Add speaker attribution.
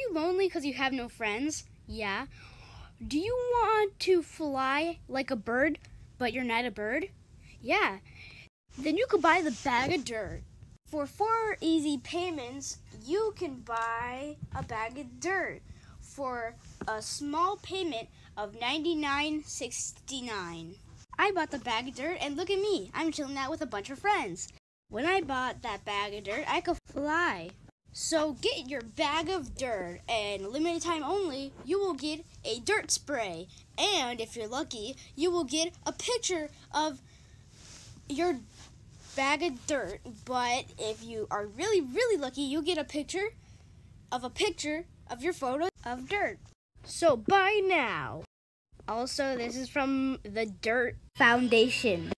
Speaker 1: you lonely because you have no friends? Yeah. Do you want to fly like a bird, but you're not a bird? Yeah. Then you could buy the bag of dirt. For four easy payments, you can buy a bag of dirt for a small payment of $99.69. I bought the bag of dirt, and look at me. I'm chilling out with a bunch of friends. When I bought that bag of dirt, I could fly. So get your bag of dirt, and limited time only, you will get a dirt spray. And if you're lucky, you will get a picture of your bag of dirt. But if you are really, really lucky, you'll get a picture of a picture of your photo of dirt. So buy now. Also, this is from the Dirt Foundation.